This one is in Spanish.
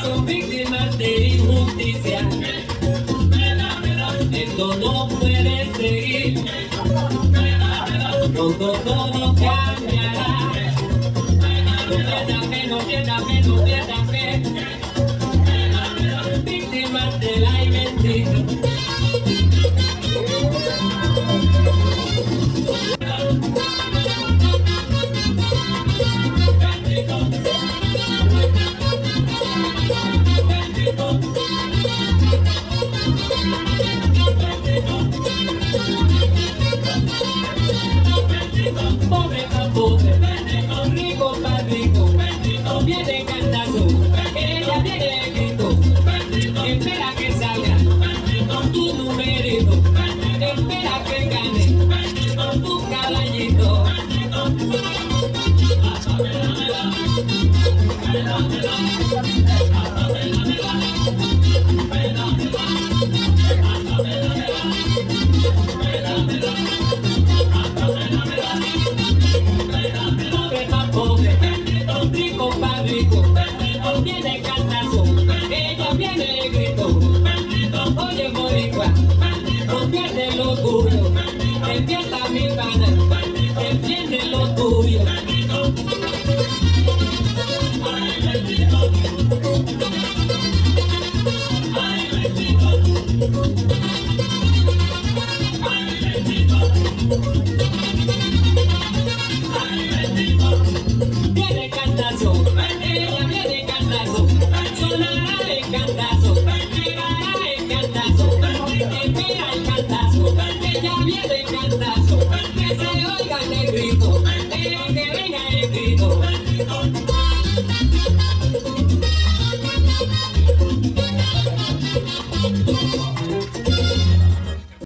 son víctimas de injusticia. Esto no puede seguir. Pronto todo cambiará. No no pierda no. Víctimas de la despierta mi pana, defiende lo tuyo. Viene cantazo, que se oiga el grito,